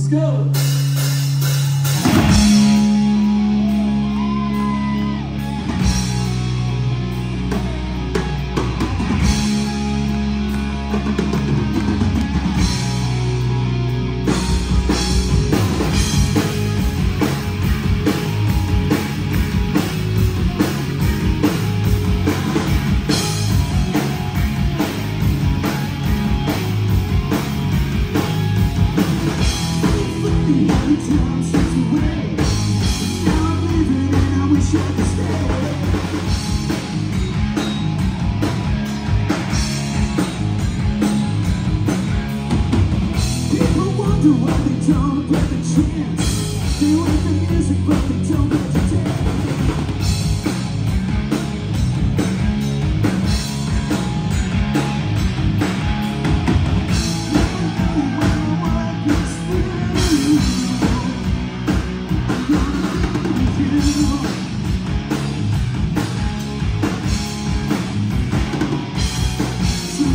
Let's go. the one that don't get the chance They want the music but they don't get to dance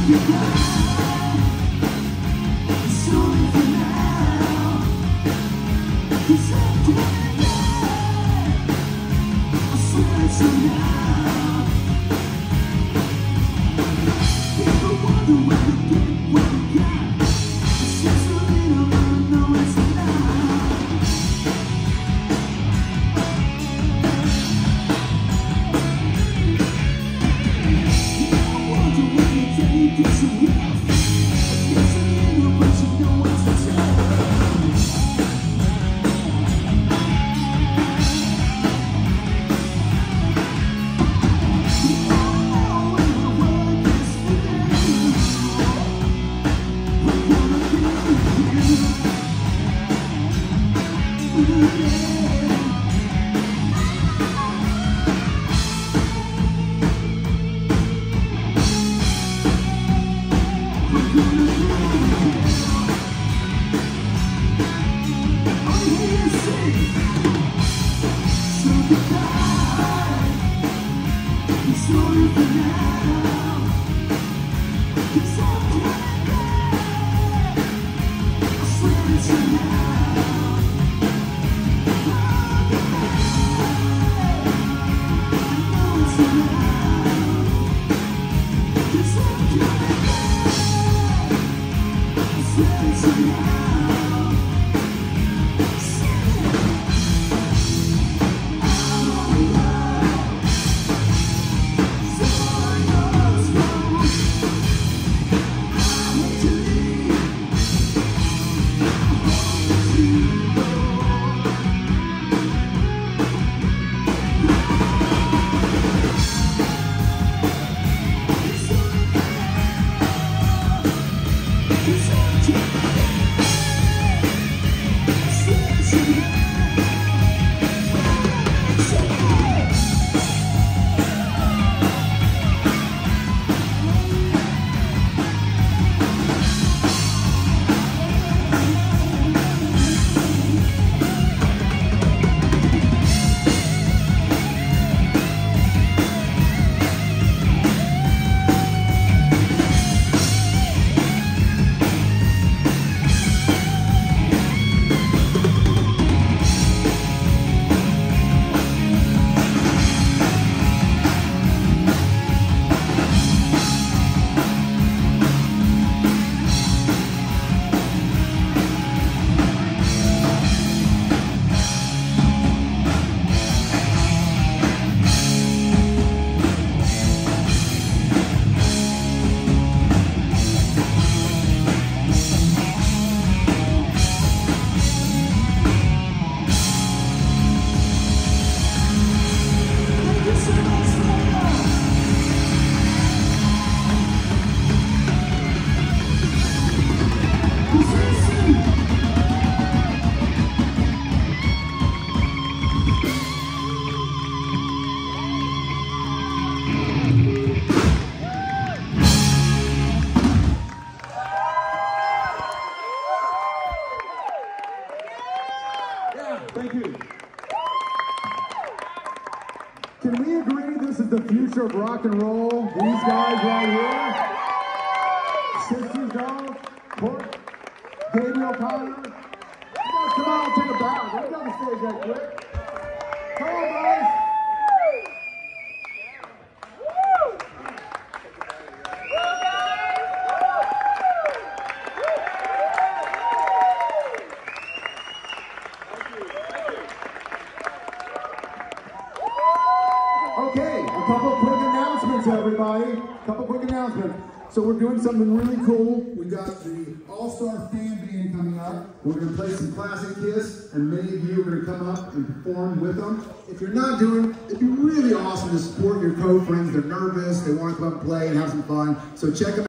Goodbye. tonight. Can we agree this is the future of rock and roll? These guys right here. Sisters Doll, Court, Gabriel Connor. Come on, come on, take a bow. Let Get down the stage right quick. Come on, guys. Okay, a couple quick announcements, everybody. A couple quick announcements. So we're doing something really cool. We got the All-Star Fan Band coming up. We're going to play some classic Kiss, and many of you are going to come up and perform with them. If you're not doing, it'd be really awesome to support your co-friends. They're nervous, they want to come up and play and have some fun. So check them